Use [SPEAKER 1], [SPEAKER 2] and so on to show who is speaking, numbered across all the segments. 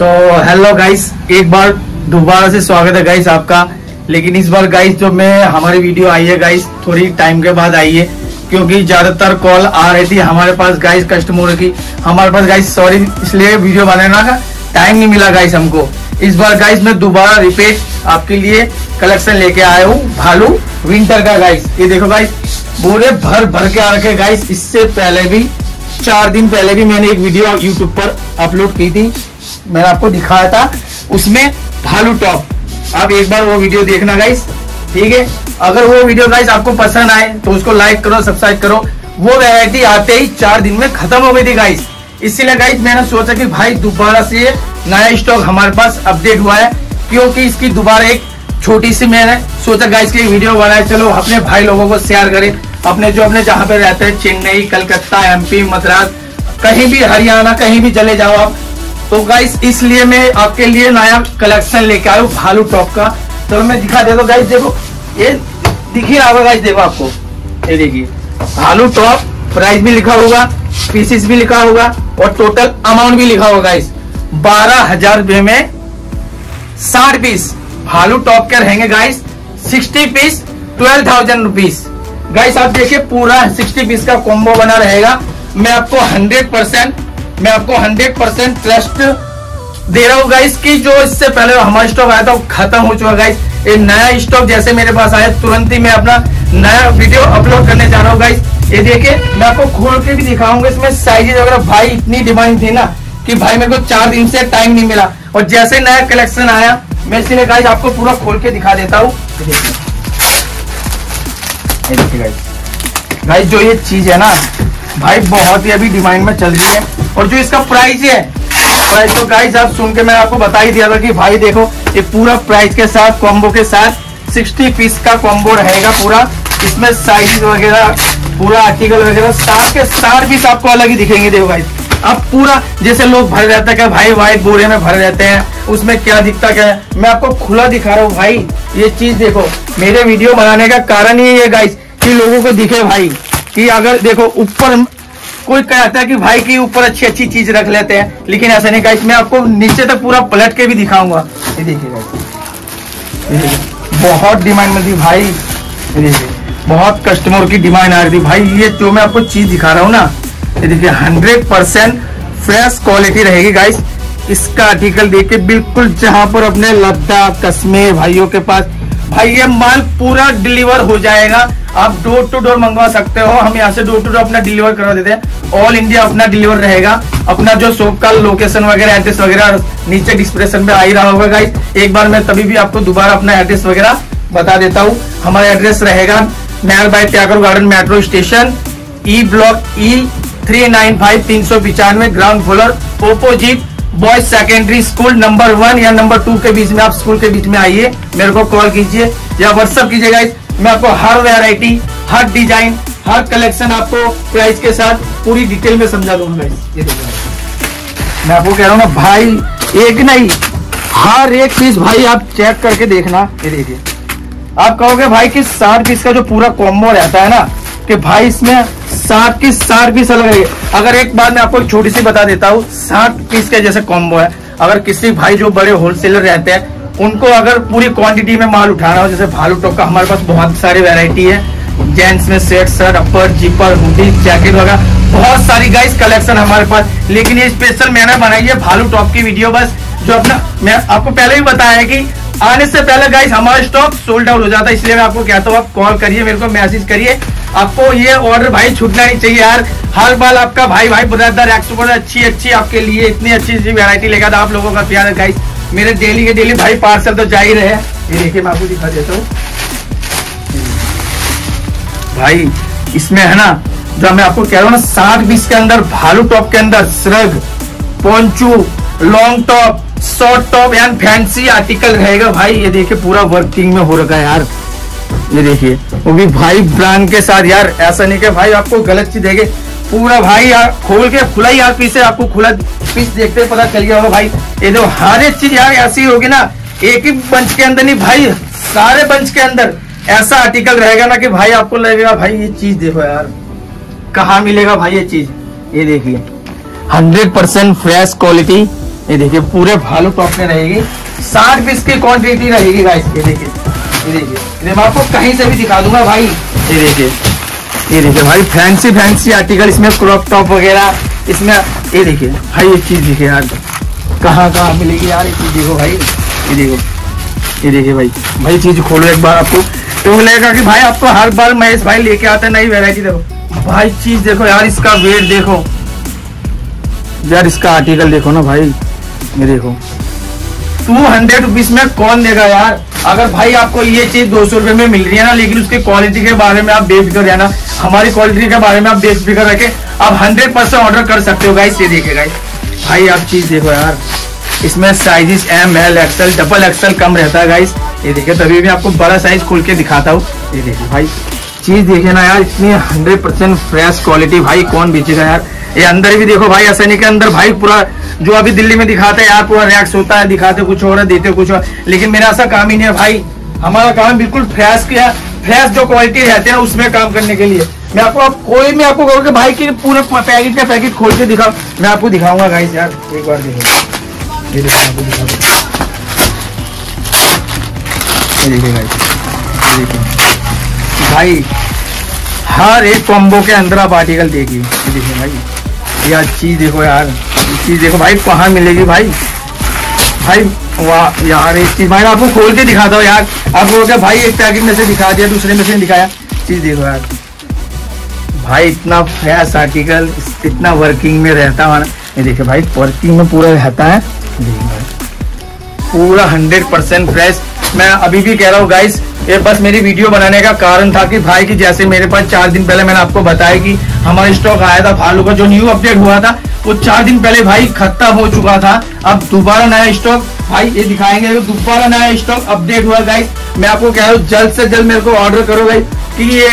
[SPEAKER 1] So hello guys एक बार दोबारा से स्वागत है गाइस आपका। लेकिन इस बार गाइस जो मैं, हमारी वीडियो आई है गाइस थोड़ी टाइम के बाद आई है, क्योंकि ज़्यादातर कॉल आ रही थी हमारे पास गाइस कस्टमर की। हमारे पास गाइस सॉरी इसलिए वीडियो बनाना का टाइम नहीं मिला गाइस हमको। इस बार गाइस मैं दोबारा रिपीट आपके लिए कलेक्शन लेके आया हूँ, भालू विंटर का गाइस ये देखो गाइस बोरे भर भर के आ रखे गाइस इससे पहले भी, चार दिन पहले भी मैंने एक वीडियो यूट्यूब पर अपलोड की थी। मैंने आपको दिखाया था, उसमें भालू टॉप। आप एक बार वो वीडियो देखना गाइस ठीक है? अगर वो वीडियो गाइस आपको पसंद आए तो उसको लाइक करो सब्सक्राइब करो। वो वैरायटी आते ही चार दिन में खत्म हो गई थी गाइस इसीलिए गाइस मैंने सोचा कि भाई, दोबारा से नया स्टॉक हमारे पास अपडेट हुआ है, क्योंकि इसकी दोबारा एक छोटी सी मैंने सोचा गाइस की वीडियो बनाए चलो, अपने भाई लोगों को शेयर करें। अपने जो अपने जहाँ पे रहते हैं, चेन्नई, कलकत्ता एमपी मद्रास, कहीं भी हरियाणा, कहीं भी चले जाओ आप तो गाइस इसलिए मैं आपके लिए नया कलेक्शन लेके आया भालू टॉप का। तो मैं दिखा देता गाइस देखो, ये दिखी रहा होगा गाइस देखो आपको। ये देखिए भालू टॉप प्राइस भी लिखा होगा पीसीस भी लिखा होगा, और टोटल अमाउंट भी लिखा होगा गाइस बारह हज़ार रुपए में साठ पीस भालू टॉप के रहेंगे guys sixty piece twelve thousand rupees guys आप देखिए, पूरा सिक्सटी पीस का कॉम्बो बना रहेगा। मैं आपको हंड्रेड परसेंट मैं आपको हंड्रेड परसेंट ट्रस्ट दे रहा हूँ गाइस की जो इससे पहले हमारा स्टॉक आया था, वो खत्म हो चुका गाइस ये नया स्टॉक जैसे मेरे पास आया, तुरंत ही मैं अपना नया वीडियो अपलोड करने जा रहा हूँ गाइस ये देखिए, मैं आपको खोल के भी दिखाऊँगा, इसमें साइजेज वगैरह, भाई, इतनी डिमांड थी ना, कि भाई मेरे को चार दिन से टाइम नहीं मिला. और जैसे नया कलेक्शन आया, मैं इसीलिए गाइस आपको पूरा खोल के दिखा देता हूँ. गाइस जो ये चीज़ है ना, भाई, बहुत ही अभी डिमांड में चल रही है. और जो इसका प्राइस है प्राइस तो गाइस आप सुन के मैं आपको बता ही दिया था कि भाई देखो, ये पूरा प्राइस के साथ कॉम्बो के साथ 60 पीस का कॉम्बो रहेगा पूरा। इसमें साइज़ वगैरह, पूरा आर्टिकल वगैरह सात के सात पीस आपको अलग ही दिखेंगे, देखो गाइस अब पूरा जैसे लोग भर रहता है भाई व्हाइट बोरे में भर रहते हैं, उसमें क्या दिखता, क्या है? मैं आपको खुला दिखा रहा हूँ भाई, ये चीज़ देखो, मेरे वीडियो बनाने का कारण ही ये गाइस कि लोगों को दिखे भाई, कि अगर देखो, ऊपर कोई कहता है कि भाई के ऊपर अच्छी अच्छी चीज़ रख लेते हैं, लेकिन ऐसा नहीं गाइस मैं आपको नीचे तक पूरा पलट के भी दिखाऊँगा। ये देखिए बहुत डिमांड में थी भाई। बहुत कस्टमर की डिमांड आ रही थी। भाई, ये जो मैं आपको चीज़ दिखा रहा हूँ ना, ये देखिए हंड्रेड परसेंट फ्रेश क्वालिटी रहेगी गाइस इसका आर्टिकल देखिए बिल्कुल जहाँ पर अपने लद्दाख, कश्मीर भाइयों के पास भाई, ये माल पूरा डिलीवर हो जाएगा। आप डोर टू डोर मंगवा सकते हो। हम यहाँ से डोर टू डोर अपना डिलीवर करवा देते हैं। ऑल इंडिया अपना डिलीवर रहेगा। अपना जो शॉप का लोकेशन वगैरह एड्रेस वगैरह नीचे डिस्क्रिप्शन में आ ही रहा होगा गाइस एक बार मैं तभी भी आपको दोबारा अपना एड्रेस वगैरह बता देता हूँ। हमारा एड्रेस रहेगा नहर by त्यागर garden metro station E block E three nine five तीन सौ पिचानवे ground floor opposite boys secondary school number one या नंबर टू के बीच में, आप स्कूल के बीच में आइए, मेरे को कॉल कीजिए या व्हाट्सअप कीजिएगा। मैं आपको हर वेराइटी हर डिज़ाइन हर कलेक्शन आपको प्राइस के साथ पूरी डिटेल में समझा दूँगा मैं। आपको कह रहा हूँ ना, भाई, एक नहीं, हर एक पीस भाई आप चेक करके देखना। ये देखिए। आप कहोगे, भाई, कि सात पीस का जो पूरा कॉम्बो रहता है ना, कि भाई, इसमें सात की साठ पीस अलग है अगर एक बात मैं आपको छोटी सी बता देता हूँ, साठ पीस के जैसे कॉम्बो है। अगर किसी भाई जो बड़े होलसेलर रहते हैं, उनको अगर पूरी क्वांटिटी में माल उठाना हो, जैसे भालू टॉप का हमारे पास बहुत सारी वेरायटी है। जेंट्स में set shirt upper zipper hoodie jacket वगैरह, बहुत सारी गाइस कलेक्शन हमारे पास। लेकिन ये स्पेशल मैंने बनाई है भालू टॉप की वीडियो बस, जो अपना मैं आपको पहले ही बताया है कि आने से पहले गाइस हमारा स्टॉक सोल्ड आउट हो जाता है। इसलिए मैं आपको कहता हूँ, आप कॉल करिए मेरे को मैसेज करिए। आपको ये ऑर्डर भाई छूटना नहीं चाहिए यार। हर बार आपका भाई भाई ब्रदर एक्सपोर्ट अच्छी अच्छी आपके लिए, इतनी अच्छी अच्छी वेरायटी लेगा आप लोगों का प्यार। गाइस मेरे डेली के डेली भाई पार्सल तो जा ही रहे ये देखिए मैं आपको दिखा देता हूँ। भाई, इसमें है ना, जो मैं आपको कह रहा हूँ ना, साठ बीस के अंदर, भालू टॉप के अंदर shrug poncho long top short top and fancy article रहेगा। भाई, ये देखिए पूरा वर्किंग में हो रखा है यार। ये देखिए, वो भी भाई ब्रांड के साथ, यार, ऐसा नहीं कि भाई आपको गलत चीज़ देंगे पूरा भाई यार, खोल के खुला ही यार पीस है, आपको खुला पीस देखते पता चल गया होगा भाई। ये जो हर एक चीज़ यार ऐसी होगी ना, एक ही बंच के अंदर नहीं, भाई, सारे बंच के अंदर। ऐसा आर्टिकल रहेगा ना कि भाई आपको लगेगा, भाई, ये चीज़ देखो यार, कहा मिलेगा भाई ये चीज़? ये देखिए हंड्रेड परसेंट फ्रेश क्वालिटी ये देखिए, पूरे भालू टॉप में रहेगी। साठ पीस की क्वांटिटी रहेगी गाइस ये देखिए। ये देखिए। ये मैं आपको कहीं से भी दिखा दूँगा भाई। ये देखिए। ये देखिए भाई फैंसी फैंसी आर्टिकल इसमें क्रॉप टॉप वगैरह, इसमें ये देखिए। भाई, एक चीज़ देखिए यार। कहाँ कहाँ मिलेगी यार ये चीज़ देखो भाई। ये देखो। ये देखिए भाई। भाई, चीज़ खोलो एक बार आपको। तो लगेगा कि भाई, आपको हर बार महेश भाई लेके आता है नई वेरायटी देखो। भाई, चीज़ देखो यार, इसका वेट देखो। यार, इसका आर्टिकल देखो ना भाई। ये देखो। टू हंड्रेड रुपीज़ में कौन देगा यार? अगर भाई आपको ये चीज़ दो सौ रुपए में मिल रही है ना, लेकिन उसकी क्वालिटी के बारे में आप बेफिक्र रहना। हमारी क्वालिटी के बारे में आप बेफिक्र रखे आप हंड्रेड परसेंट ऑर्डर कर सकते हो गाइस ये देखिए गाइस भाई, आप चीज़ देखो यार। इसमें sizes M L XL double XL कम रहता है गाइस ये देखिए, तभी भी आपको बड़ा साइज़ खोल के दिखाता हूँ। ये देखिए, भाई। चीज़ देखिए ना यार, इतनी हंड्रेड परसेंट फ्रेश क्वालिटी भाई, कौन बेचेगा यार? ये अंदर भी देखो भाई, ऐसा नहीं के अंदर भाई पूरा जो अभी दिल्ली में दिखाते हैं, यार पूरा रैक्स होता है, दिखाते कुछ और देते कुछ और लेकिन मेरा ऐसा काम ही नहीं है भाई। हमारा काम बिल्कुल फ्रेश किया फ्रेश जो क्वालिटी रहते हैं, उसमें काम करने के लिए। मैं आपको, आप कोई मैं आपको कहूँ भाई, की पूरे पैकेट का पैकेट खोल के दिखाओ। मैं आपको दिखाऊँगा गाइस यार, एक बार देखो। भाई, हर एक कॉम्बो के अंदर आप आर्टिकल देखिए देखिए, भाई। यार चीज़ देखो यार, चीज़ देखो भाई, कहाँ मिलेगी भाई? भाई, वाह, यार एक चीज़, भाई आपको खोल के दिखाता हूँ यार। आप बोलोगे भाई, एक पैकेट में से दिखा दिया, दूसरे में से दिखाया? चीज़ देखो यार। भाई, इतना फ्रेश आर्टिकल, इतना वर्किंग में रहता है ये देखिए भाई वर्किंग में पूरा रहता है। पूरा हंड्रेड परसेंट फ्रेश मैं अभी भी कह रहा हूँ गाइस ये बस मेरी वीडियो बनाने का कारण था कि भाई की जैसे मेरे पास चार दिन पहले मैंने आपको बताया कि हमारा स्टॉक आया था भालू का, जो न्यू अपडेट हुआ था, वो चार दिन पहले भाई खत्म हो चुका था। अब दोबारा नया स्टॉक भाई, ये दिखाएँगे दोबारा नया स्टॉक अपडेट हुआ गाइस मैं आपको कह रहा हूँ, जल्द से जल्द मेरे को ऑर्डर करो भाई कि ये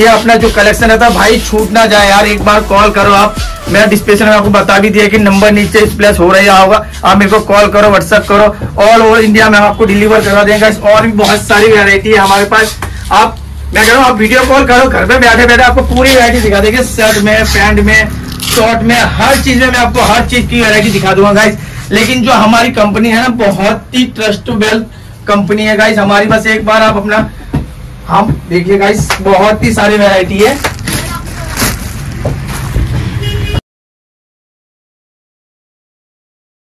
[SPEAKER 1] ये अपना जो कलेक्शन रहता भाई छूट ना जाए यार, एक बार कॉल करो आप। मेरा डिस्क्रिप्शन में आपको बता भी दिया कि नंबर नीचे प्लेस हो रहा होगा। आप मेरे को कॉल करो व्हाट्सअप करो। ऑल ओवर इंडिया में आपको डिलीवर करवा देंगे और भी बहुत सारी वेरायटी है हमारे पास। आप मैं कह रहा हूँ, आप वीडियो कॉल करो, घर पे बैठे बैठे आपको पूरी वेरायटी दिखा देंगे। शर्ट में पैंट में शॉर्ट में, हर चीज़ में मैं आपको हर चीज़ की वेरायटी दिखा दूँगा गाइस लेकिन जो हमारी कंपनी है ना, बहुत ही ट्रस्टेबल कंपनी है गाइस हमारी बस एक बार आप अपना हम देखिए गाइस बहुत ही सारी वैरायटी है।